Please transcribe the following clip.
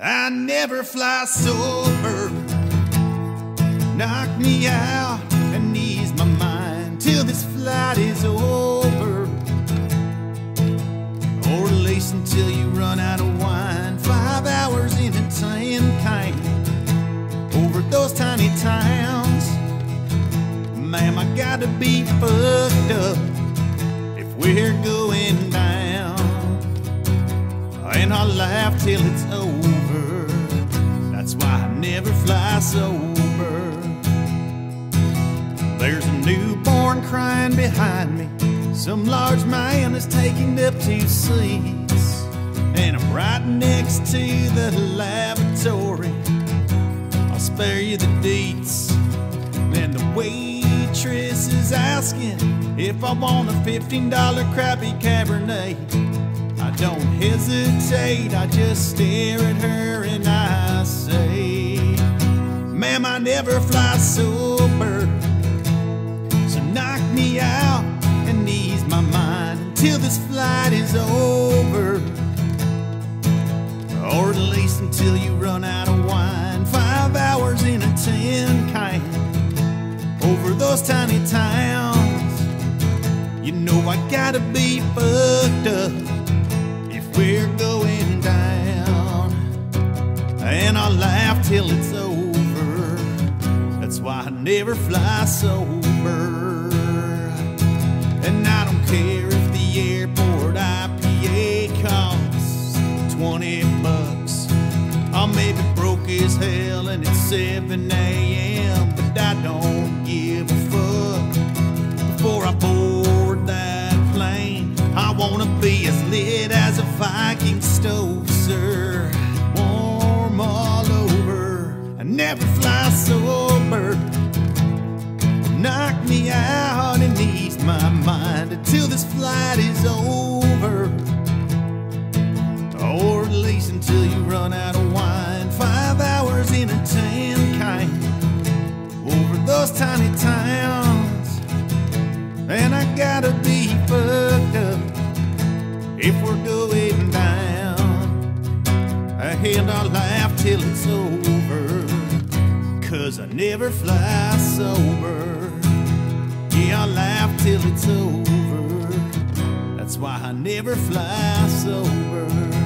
I never fly sober. Knock me out and ease my mind till this flight is over. Or at least until you run out of wine. Five hours in a tin can over those tiny towns. Ma'am, I gotta be fucked up if we're going down. And I'll laugh till it's over. I never fly sober. There's a newborn crying behind me. Some large man is taking up two seats. And I'm right next to the lavatory. I'll spare you the deets. And the waitress is asking if I want a $15 crappy Cabernet. I don't hesitate, I just stare at her and I Ma'am, I never fly sober. So knock me out and ease my mind until this flight is over. Or at least until you run out of wine. Five hours in a tin can over those tiny towns. You know I gotta be fucked up if we're going down. And I'll laugh till it's over. Why I never fly sober. And I don't care if the airport IPA costs 20 bucks. I may be broke as hell and it's 7 a.m., but I don't give a fuck. Before I board that plane, I wanna be as lit as a Viking stove, sir. Warm all over. I never sober. Knock me out and ease my mind until this flight is over. Or at least until you run out of wine. Five hours in a tin can over those tiny towns. And I gotta be fucked up if we're going down. And I'll laugh till it's over. Cause I never fly sober. Yeah, I laugh till it's over. That's why I never fly sober.